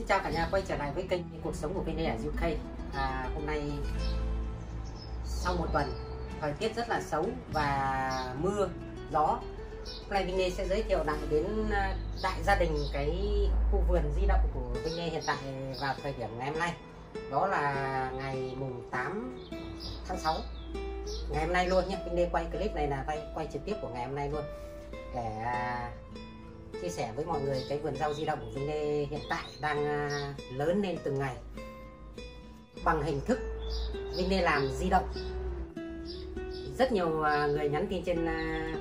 Xin chào cả nhà quay trở lại với kênh cuộc sống của Vinh ở UK à, Hôm nay sau một tuần thời tiết rất là xấu và mưa, gió Hôm nay Vinh sẽ giới thiệu lại đến à, đại gia đình cái khu vườn di động của Vinh hiện tại vào thời điểm ngày hôm nay. Đó là ngày mùng 8 tháng 6 Ngày hôm nay luôn nhé, Vinh quay clip này là quay, quay trực tiếp của ngày hôm nay luôn. Để à, chia sẻ với mọi người cái vườn rau di động của Vinh Lê hiện tại đang à, lớn lên từng ngày. Bằng hình thức Vinh Lê làm di động. Rất nhiều à, người nhắn tin trên à,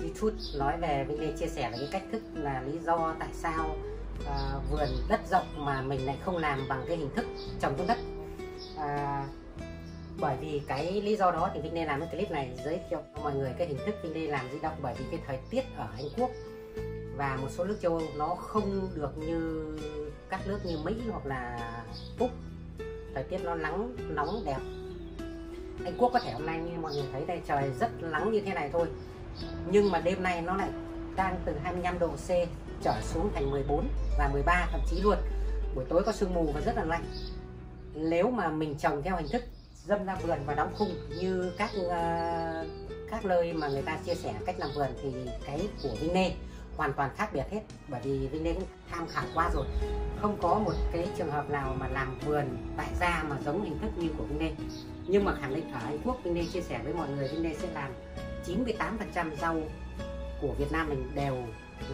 YouTube nói về Vinh Lê chia sẻ về cái cách thức là lý do tại sao vườn đất rộng mà mình lại không làm bằng cái hình thức trồng trong đất. À, bởi vì cái lý do đó thì Vinh Lê làm cái clip này giới thiệu cho mọi người cái hình thức Vinh Lê làm di động. Bởi vì cái thời tiết ở Anh Quốc và một số nước châu Âu nó không được như các nước như Mỹ hoặc là Úc. Thời tiết nó nắng nóng đẹp. Anh Quốc có thể hôm nay như mọi người thấy đây trời rất nắng như thế này thôi. Nhưng mà đêm nay nó lại đang từ 25 độ C trở xuống thành 14 và 13 thậm chí luôn. Buổi tối có sương mù và rất là lạnh. Nếu mà mình trồng theo hình thức dâm ra vườn và đóng khung như các uh, các nơi mà người ta chia sẻ cách làm vườn thì cái của Vinay hoàn toàn khác biệt hết. Bởi vì Vinh Lê cũng tham khảo qua rồi. Không có một cái trường hợp nào mà làm vườn tại gia mà giống hình thức như của Vinh Lê nhưng mà khẳng định ở Anh Quốc, Vinh Lê chia sẻ với mọi người, Vinh Lê sẽ làm 98% rau của Việt Nam mình đều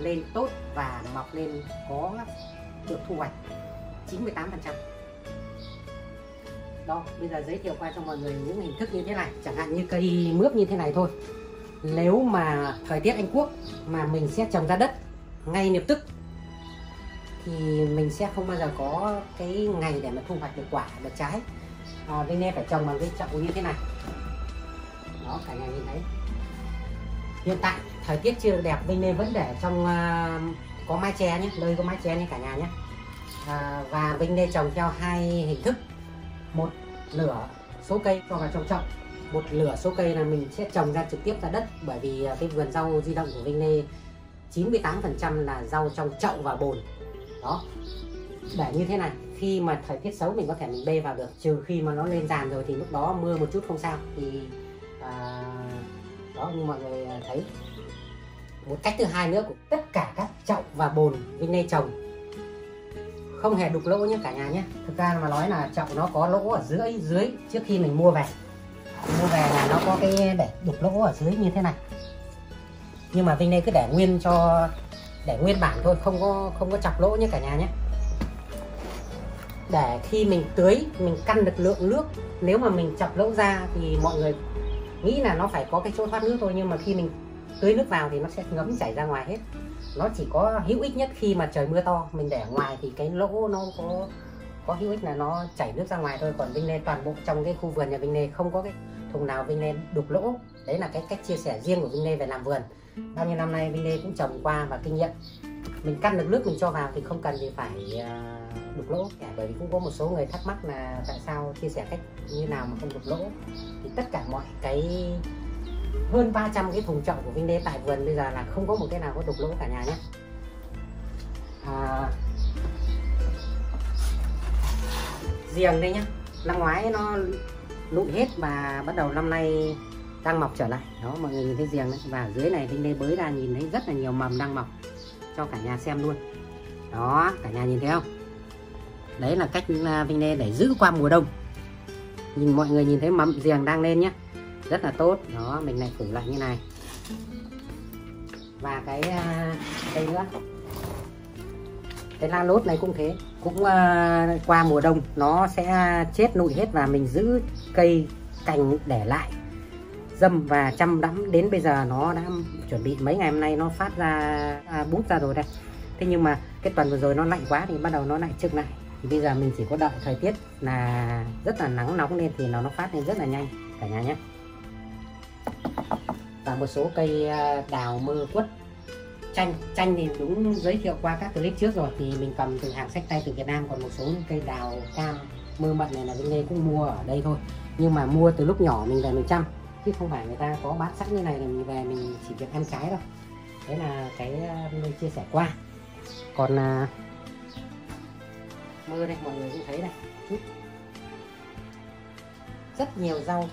lên tốt và mọc lên có được thu hoạch. 98% đó, bây giờ giới thiệu qua cho mọi người những hình thức như thế này. Chẳng hạn như cây mướp như thế này thôi nếu mà thời tiết Anh Quốc mà mình sẽ trồng ra đất ngay lập tức thì mình sẽ không bao giờ có cái ngày để mà thu hoạch được quả được trái. Ờ, à, nên em phải trồng bằng cái chậu như thế này. Đó cả nhà nhìn thấy. Hiện tại thời tiết chưa đẹp bên nên vẫn để trong uh, có mái che nhé nơi có mái che nhé cả nhà nhé. À, và Vinh Lê trồng theo hai hình thức. Một lửa số cây cho vào trong chậu một lửa số cây là mình sẽ trồng ra trực tiếp ra đất. Bởi vì à, cái vườn rau di động của Vinh Lê 98% là rau trong chậu và bồn. Đó. Để như thế này khi mà thời tiết xấu mình có thể mình bê vào được. Trừ khi mà nó lên dàn rồi thì lúc đó mưa một chút không sao. Thì à, đó như mọi người à, thấy. Một cách thứ hai nữa của tất cả các chậu và bồn Vinh Lê trồng. Không hề đục lỗ nhé cả nhà nhé. Thực ra mà nói là chậu nó có lỗ ở dưới dưới trước khi mình mua về mua về là nó có cái để đục lỗ ở dưới như thế này. Nhưng mà Vinh đây cứ để nguyên cho, để nguyên bản thôi, không có không có chọc lỗ nhé cả nhà nhé. Để khi mình tưới, mình căn được lượng nước, nếu mà mình chọc lỗ ra thì mọi người nghĩ là nó phải có cái chỗ thoát nước thôi, nhưng mà khi mình tưới nước vào thì nó sẽ ngấm chảy ra ngoài hết. Nó chỉ có hữu ích nhất khi mà trời mưa to, mình để ngoài thì cái lỗ nó có có hữu ích là nó chảy nước ra ngoài thôi. Còn Vinh Lê toàn bộ trong cái khu vườn nhà Vinh Lê không có cái thùng nào Vinh Lê đục lỗ. Đấy là cái cách chia sẻ riêng của Vinh Lê về làm vườn. Bao nhiêu năm nay Vinh Lê cũng trồng qua và kinh nghiệm. Mình cắt được nước mình cho vào thì không cần gì phải à, đục lỗ bởi vì cũng có một số người thắc mắc là tại sao chia sẻ cách như nào mà không đục lỗ. Thì tất cả mọi cái hơn 300 cái thùng chậu của Vinh Lê tại vườn bây giờ là không có một cái nào có đục lỗ cả nhà nhé. À, giềng đây nhá. Năm ngoái nó nụi hết và bắt đầu năm nay đang mọc trở lại. Đó mọi người nhìn thấy giềng đấy. Và dưới này Vinh Lê bới ra nhìn thấy rất là nhiều mầm đang mọc cho cả nhà xem luôn. Đó cả nhà nhìn thấy không? Đấy là cách à, Vinh Lê để giữ qua mùa đông. Nhìn mọi người nhìn thấy mầm giềng đang lên nhé rất là tốt. Đó mình lại phủ lại như này. Và cái à, đây nữa. Cái la lốt này cũng thế. Cũng uh, qua mùa đông nó sẽ chết nụi hết và mình giữ cây cành để lại dâm và chăm đắm. Đến bây giờ nó đã chuẩn bị mấy ngày hôm nay nó phát ra à, bút ra rồi đây. Thế nhưng mà cái tuần vừa rồi nó lạnh quá thì bắt đầu nó lại trực lại. Thì bây giờ mình chỉ có đợi thời tiết là rất là nắng nóng lên thì nó nó phát lên rất là nhanh. Cả nhà nhé. Và một số cây à, đào mơ quất. Chanh chanh thì đúng giới thiệu qua các clip trước rồi. Thì mình cầm từ hàng sách tay từ Việt Nam còn một số cây đào cam mơ mận này là bên đây cũng mua ở đây thôi. Nhưng mà mua từ lúc nhỏ mình về mình chăm. Chứ không phải người ta có bán sẵn như này là mình về mình chỉ việc ăn trái đâu. Đấy là cái um, mình chia sẻ qua. Còn à, mơ đây mọi người cũng thấy này. Rất nhiều rau.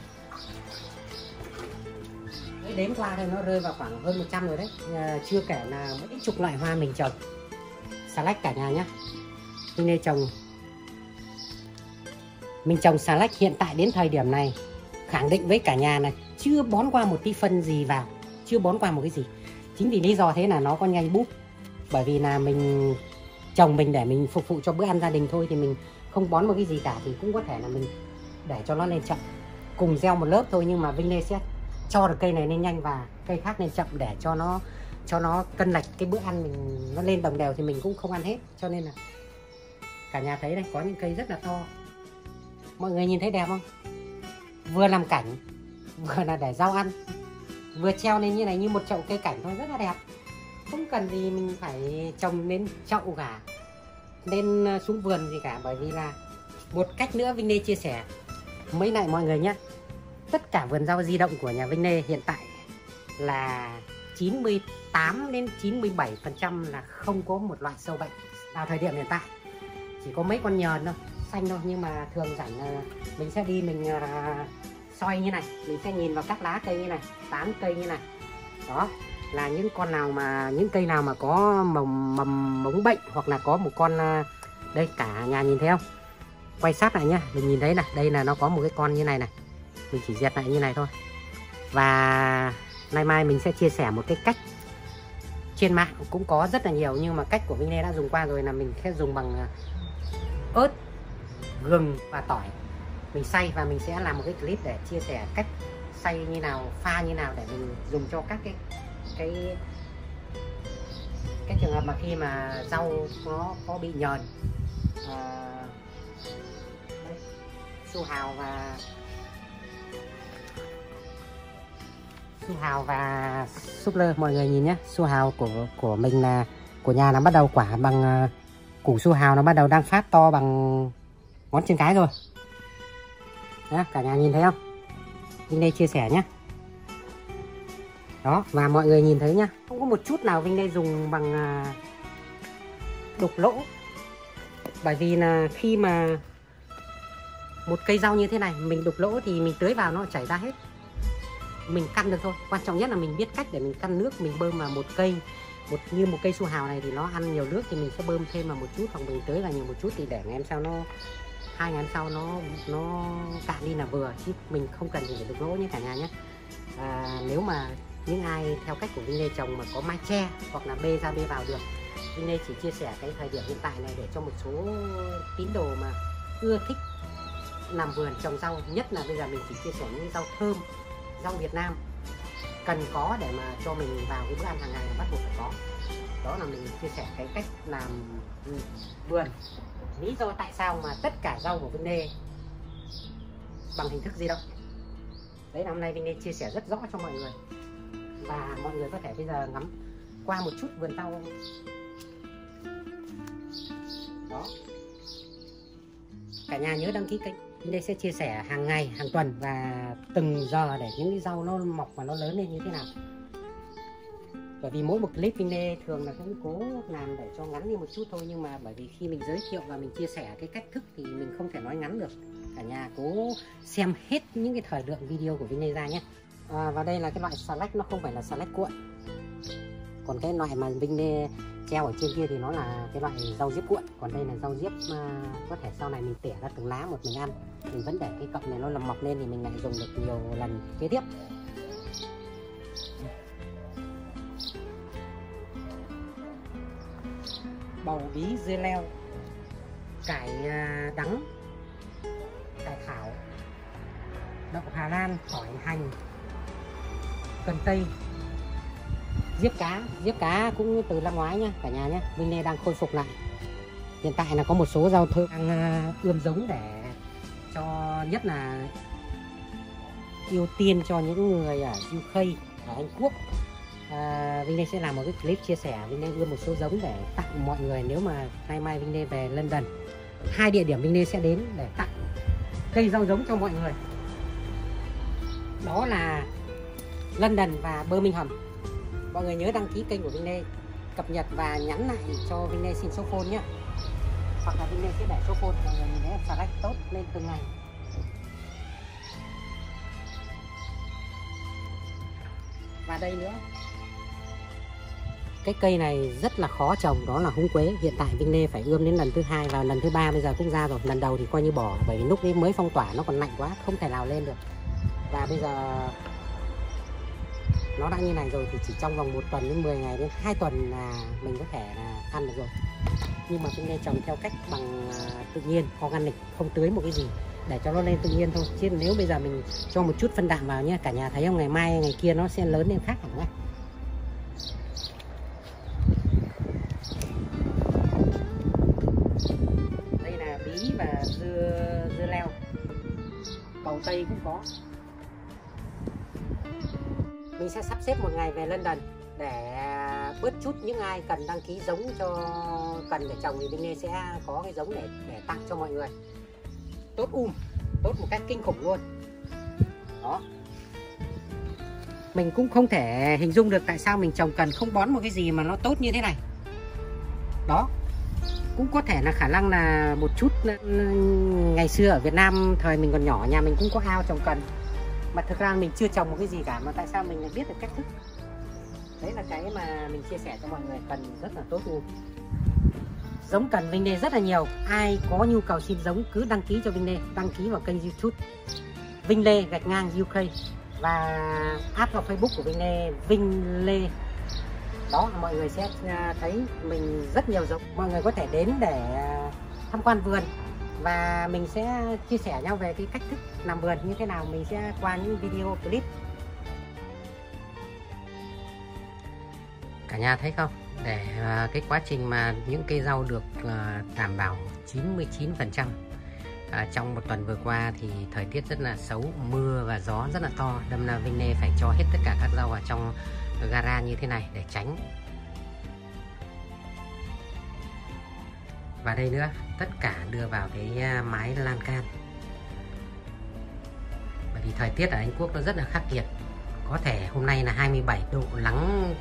Đấy, đếm qua đây nó rơi vào khoảng hơn 100 rồi đấy. À, chưa kể là mấy chục loại hoa mình trồng. Xà lách cả nhà nhé mình đây trồng mình trồng xà lách hiện tại đến thời điểm này. Khẳng định với cả nhà là chưa bón qua một tí phân gì vào, chưa bón qua một cái gì. Chính vì lý do thế là nó có nhanh búp bởi vì là mình trồng mình để mình phục vụ cho bữa ăn gia đình thôi thì mình không bón một cái gì cả thì cũng có thể là mình để cho nó lên chậm. Cùng gieo một lớp thôi nhưng mà Vinh Lê sẽ cho được cây này lên nhanh và cây khác lên chậm để cho nó cho nó cân lệch cái bữa ăn mình, nó lên đồng đều thì mình cũng không ăn hết. Cho nên là cả nhà thấy đây, có những cây rất là to mọi người nhìn thấy đẹp không? Vừa làm cảnh, vừa là để rau ăn. Vừa treo lên như này như một chậu cây cảnh thôi, rất là đẹp. Không cần gì mình phải trồng lên chậu cả lên ờ, xuống vườn gì cả. Bởi vì là một cách nữa Vinh Lê chia sẻ. Mấy lại mọi người nhé tất cả vườn rau di động của nhà Vinh Lê hiện tại là 98 đến 97 phần trăm là không có một loại sâu bệnh. Vào thời điểm hiện tại, chỉ có mấy con nhờn thôi xanh thôi, nhưng mà thường rảnh ờ, mình sẽ đi, mình ờ, soi như này, mình sẽ nhìn vào các lá cây như này, tán cây như này. Đó, là những con nào mà, những cây nào mà có mầm mầm mống bệnh hoặc là có một con ờ, đây, cả nhà nhìn thấy không? Quay sát lại nhá, mình nhìn thấy này, đây là nó có một cái con như này này. Mình chỉ diệt lại như này thôi. Và nay mai mình sẽ chia sẻ một cái cách trên mạng, cũng có rất là nhiều, nhưng mà cách của Vinh Lê đã dùng qua rồi là mình sẽ dùng bằng ớt gừng và tỏi. Mình xay và mình sẽ làm một cái clip để chia sẻ cách xay như nào pha như nào để mình dùng cho các cái cái cái trường hợp mà khi mà rau nó có bị nhờn. À, su hào và su hào và súp lơ mọi người nhìn nhé. Su hào của của mình là của nhà nó bắt đầu quả bằng ờ, củ su hào nó bắt đầu đang phát to bằng ngón chân cái rồi đó, cả nhà nhìn thấy không? Vinh đây chia sẻ nhé đó và mọi người nhìn thấy nhá không có một chút nào Vinh đây dùng bằng à, đục lỗ. Bởi vì là khi mà một cây rau như thế này mình đục lỗ thì mình tưới vào nó chảy ra hết. Mình căn được thôi. Quan trọng nhất là mình biết cách để mình căn nước mình bơm vào một cây một như một cây su hào này thì nó ăn nhiều nước thì mình sẽ bơm thêm vào một chút hoặc mình tưới vào nhiều một chút thì để ngày hôm sau nó hai ngày sau nó nó cạn đi là vừa chứ mình không cần phải được lỗ như cả nhà nhé. À, nếu mà những ai theo cách của Vinh Lê trồng mà có mái che hoặc là bê ra bê vào được Vinh Lê chỉ chia sẻ cái thời điểm hiện tại này để cho một số tín đồ mà ưa thích làm vườn trồng rau nhất là bây giờ mình chỉ chia sẻ những rau thơm rau Việt Nam. Cần có để mà cho mình vào cái bữa ăn hàng ngày là bắt buộc phải có. Đó là mình chia sẻ cái cách làm vườn lý do tại sao mà tất cả rau của Vinh Đê bằng hình thức di động? Đấy là hôm nay Vinh Đê chia sẻ rất rõ cho mọi người. Và mọi người có thể bây giờ ngắm qua một chút vườn rau. Đó. Cả nhà nhớ đăng ký kênh. Vinh Đê sẽ chia sẻ hàng ngày, hàng tuần và từng giờ để những cái rau nó mọc và nó lớn lên như thế nào bởi vì mỗi một clip Vinh Lê thường là cũng cố làm để cho ngắn đi một chút thôi nhưng mà bởi vì khi mình giới thiệu và mình chia sẻ cái cách thức thì mình không thể nói ngắn được. Cả nhà cố xem hết những cái thời lượng video của Vinh Lê ra nhé. À, và đây là cái loại salad nó không phải là salad cuộn. Còn cái loại mà Vinh Lê treo ở trên kia thì nó là cái loại rau diếp cuộn. Còn đây là rau diếp mà có thể sau này mình tỉa ra từng lá một mình ăn. Mình vẫn để cái cọng này nó làm mọc lên thì mình lại dùng được nhiều lần kế tiếp. Bầu bí dưa leo, cải à, đắng, cải thảo, đậu Hà Lan, tỏi, hành, cần tây, diếp cá diếp cá cũng từ năm ngoái nha cả nhà nhé bên đây đang khôi phục lại. Hiện tại là có một số rau thơm đang à, ươm giống để cho nhất là ưu tiên cho những người ở UK ở Anh Quốc à, Vinh Lê sẽ làm một cái clip chia sẻ Vinh Lê ươm một số giống để tặng mọi người nếu mà nay mai Vinh Lê về London hai địa điểm Vinh Lê sẽ đến để tặng cây rau giống cho mọi người. Đó là London và Birmingham. Mọi người nhớ đăng ký kênh của Vinh Lê cập nhật và nhắn lại cho Vinh Lê xin số phone nhé. Hoặc là Vinh sẽ để số phone mọi người nhìn thấy tốt lên từng ngày. Và đây nữa cái cây này rất là khó trồng, đó là húng quế. Hiện tại Vinh Lê phải ươm đến lần thứ hai và lần thứ ba bây giờ cũng ra rồi. Lần đầu thì coi như bỏ, bởi vì lúc ấy mới phong tỏa nó còn lạnh quá, không thể nào lên được. Và bây giờ nó đã như này rồi thì chỉ trong vòng một tuần đến 10 ngày đến hai tuần là mình có thể là ăn được rồi. Nhưng mà Vinh Lê trồng theo cách bằng à, tự nhiên, organic, không tưới một cái gì để cho nó lên tự nhiên thôi. Chứ nếu bây giờ mình cho một chút phân đạm vào nhé cả nhà thấy không? Ngày mai, ngày kia nó sẽ lớn lên khác hẳn nhé Tàu tây cũng có. Mình sẽ sắp xếp một ngày về London để bớt chút những ai cần đăng ký giống cho, cần để trồng thì Vinh đây sẽ có cái giống để để tặng cho mọi người. Tốt um tốt một cách kinh khủng luôn. Đó. Mình cũng không thể hình dung được tại sao mình trồng cần không bón một cái gì mà nó tốt như thế này. Đó cũng có thể là khả năng là một chút ừ, ngày xưa ở Việt Nam thời mình còn nhỏ, nhà mình cũng có ao trồng cần. Mà thực ra mình chưa trồng một cái gì cả, mà tại sao mình lại biết được cách thức? Đấy là cái mà mình chia sẻ cho mọi người, cần rất là tốt luôn. Giống cần Vinh Lê rất là nhiều. Ai có nhu cầu xin giống cứ đăng ký cho Vinh Lê đăng ký vào kênh YouTube Vinh Lê gạch ngang UK và app vào Facebook của Vinh Lê Vinh Lê đó mọi người sẽ à, thấy mình rất nhiều giống. Mọi người có thể đến để à, tham quan vườn và mình sẽ chia sẻ nhau về cái cách thức làm vườn như thế nào. Mình sẽ qua những video clip. Cả nhà thấy không? Để à, cái quá trình mà những cây rau được đảm bảo 99% À, trong một tuần vừa qua thì thời tiết rất là xấu mưa và gió rất là to. Đâm là Vinh Lê phải cho hết tất cả các rau vào trong gara như thế này để tránh. Và đây nữa, tất cả đưa vào cái à, mái lan can. Bởi vì thời tiết ở Anh Quốc nó rất là khắc nghiệt. Có thể hôm nay là 27 độ nắng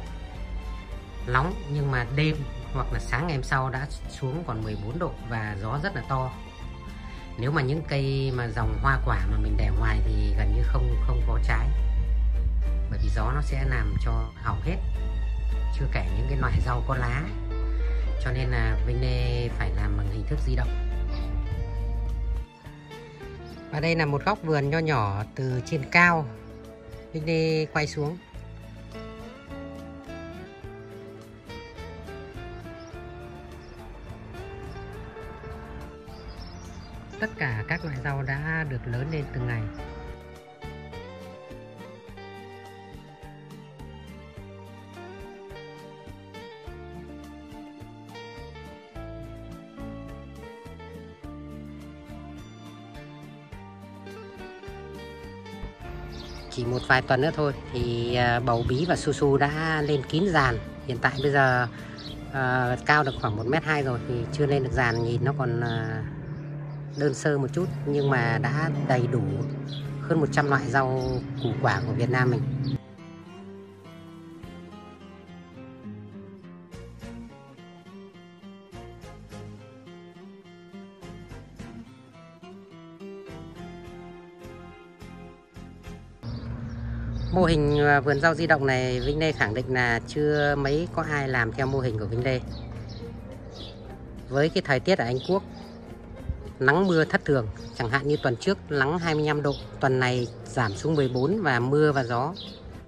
nóng, nhưng mà đêm hoặc là sáng ngày hôm sau đã xuống còn 14 độ và gió rất là to. Nếu mà những cây mà dòng hoa quả mà mình để ngoài thì gần như không nó sẽ làm cho hỏng hết, chưa kể những cái loại rau có lá. Cho nên là Vinh Lê phải làm bằng hình thức di động. Và đây là một góc vườn nho nhỏ từ trên cao. Vinh Lê quay xuống. Tất cả các loại rau đã được lớn lên từng ngày. Chỉ một vài tuần nữa thôi. Thì à, bầu bí và su su đã lên kín dàn. Hiện tại bây giờ uh, cao được khoảng một mét hai rồi thì chưa lên được dàn nhìn nó còn uh, đơn sơ một chút. Nhưng mà đã đầy đủ hơn 100 loại rau củ quả của Việt Nam mình. Mô hình à, vườn rau di động này, Vinh Lê khẳng định là chưa mấy có ai làm theo mô hình của Vinh Lê Với cái thời tiết ở Anh Quốc, nắng mưa thất thường, chẳng hạn như tuần trước nắng 25 độ, tuần này giảm xuống 14 và mưa và gió.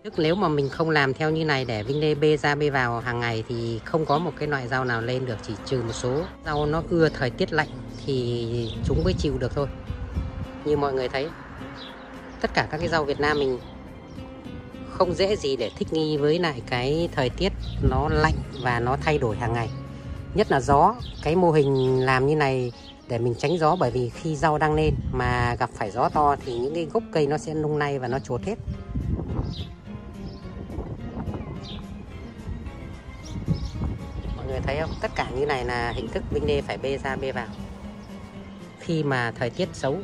Tức nếu mà mình không làm theo như này để Vinh Lê bê ra bê vào hàng ngày thì không có một cái loại rau nào lên được, chỉ trừ một số rau nó ưa thời tiết lạnh thì chúng mới chịu được thôi. Như mọi người thấy, tất cả các cái rau Việt Nam mình không dễ gì để thích nghi với lại cái thời tiết nó lạnh và nó thay đổi hàng ngày. Nhất là gió, cái mô hình làm như này để mình tránh gió bởi vì khi rau đang lên mà gặp phải gió to thì những cái gốc cây nó sẽ lung nay và nó chuột hết. Mọi người thấy không? Tất cả như này là hình thức Vinh Lê phải bê ra bê vào. Khi mà thời tiết xấu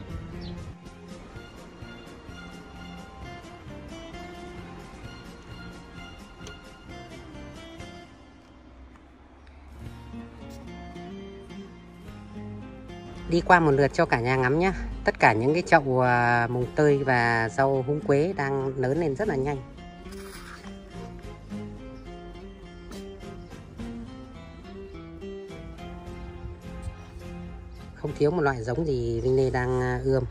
đi qua một lượt cho cả nhà ngắm nhé tất cả những cái chậu à, mùng tơi và rau húng quế đang lớn lên rất là nhanh. Không thiếu một loại giống gì Vinh Lê đang à, ươm.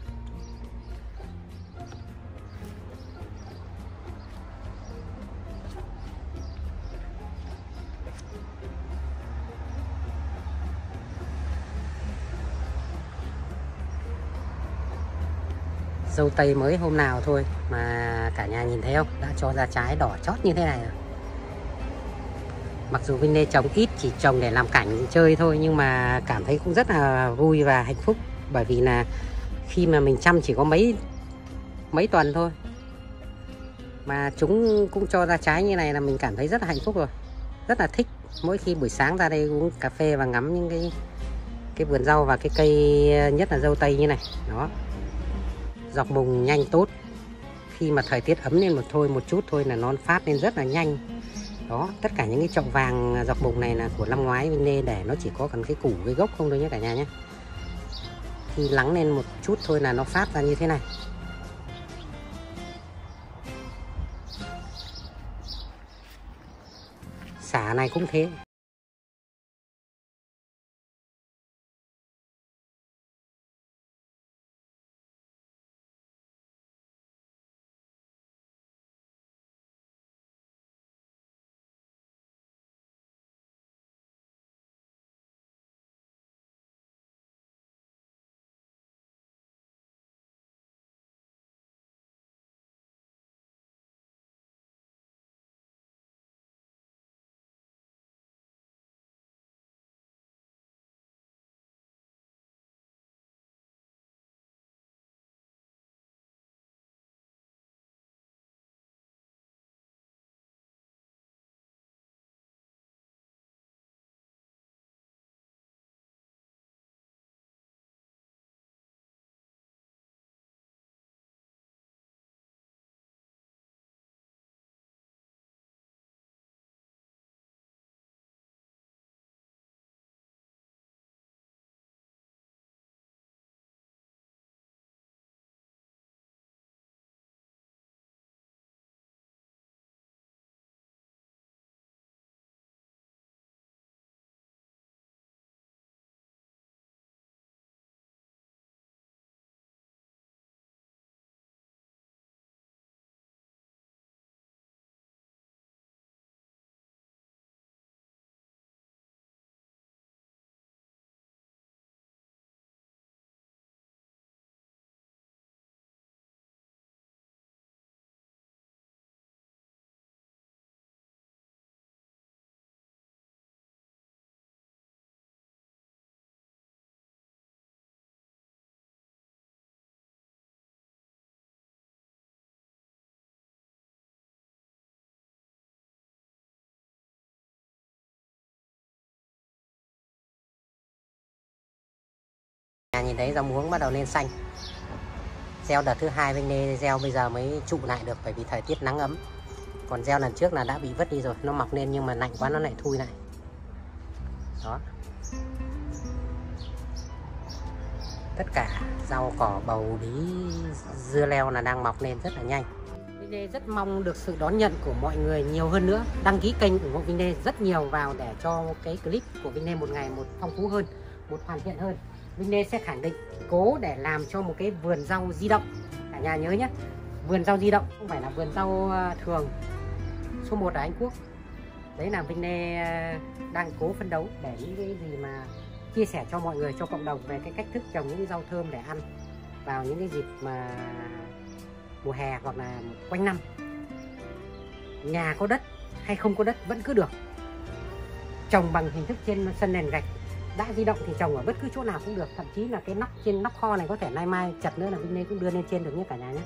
Dâu tây mới hôm nào thôi mà cả nhà nhìn thấy không? Đã cho ra trái đỏ chót như thế này rồi mặc dù Vinh Lê trồng ít, chỉ trồng để làm cảnh chơi thôi, nhưng mà cảm thấy cũng rất là vui và hạnh phúc. Bởi vì là khi mà mình chăm chỉ có mấy mấy tuần thôi. Mà chúng cũng cho ra trái như này là mình cảm thấy rất là hạnh phúc rồi. Rất là thích. Mỗi khi buổi sáng ra đây uống cà phê và ngắm những cái cái vườn rau và cái cây, nhất là dâu tây như này. Đó dọc mùng nhanh tốt. Khi mà thời tiết ấm lên một thôi, một chút thôi là nó phát lên rất là nhanh. Đó, tất cả những cái chậu vàng dọc mùng này là của năm ngoái bên đây để nó chỉ có cần cái củ, cái gốc không thôi nhé cả nhà nhé. Khi lắng lên một chút thôi là nó phát ra như thế này. Xả này cũng thế. Nhìn thấy rau muống bắt đầu lên xanh. Gieo đợt thứ hai bên đây gieo bây giờ mới trụ lại được bởi vì thời tiết nắng ấm. Còn gieo lần trước là đã bị vứt đi rồi, nó mọc lên nhưng mà lạnh quá nó lại thui lại. Đó. Tất cả rau, cỏ, bầu, bí, dưa leo là đang mọc lên rất là nhanh. Vinh Lê rất mong được sự đón nhận của mọi người nhiều hơn nữa. Đăng ký kênh ủng hộ Vinh Lê rất nhiều vào để cho cái clip của Vinh Lê một ngày một phong phú hơn, một hoàn thiện hơn. Vinh Lê sẽ khẳng định cố để làm cho một cái vườn rau di động. Cả nhà nhớ nhé, vườn rau di động không phải là vườn rau ờ, thường. Số 1 ở Anh Quốc. Đấy là Vinh Lê ờ, đang cố phấn đấu để những cái gì mà chia sẻ cho mọi người, cho cộng đồng về cái cách thức trồng những cái rau thơm để ăn vào những cái dịp mà mùa hè hoặc là quanh năm. Nhà có đất hay không có đất vẫn cứ được. Trồng bằng hình thức trên sân nền gạch đã di động thì trồng ở bất cứ chỗ nào cũng được. Thậm chí là cái nắp trên nắp kho này có thể nay mai chặt nữa là Vinh Lê cũng đưa lên trên được nhé cả nhà nhé.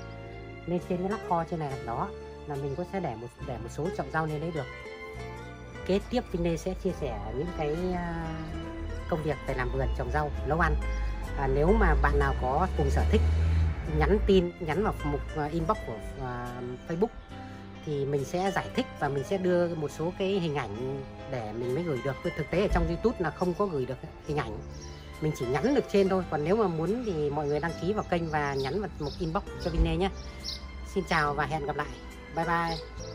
Lên trên cái nắp kho trên này đó là mình có sẽ để một để một số chậu rau lên đấy được. Kế tiếp Vinh Lê sẽ chia sẻ những cái à, công việc về làm vườn trồng rau nấu ăn. À, nếu mà bạn nào có cùng sở thích nhắn tin nhắn vào mục à, inbox của uh, Facebook thì mình sẽ giải thích và mình sẽ đưa một số cái hình ảnh để mình mới gửi được. Thực tế ở trong YouTube là không có gửi được hình ảnh. Mình chỉ nhắn được trên thôi. Còn nếu mà muốn thì mọi người đăng ký vào kênh và nhắn vào một inbox cho Vine nhé. Xin chào và hẹn gặp lại. Bye bye.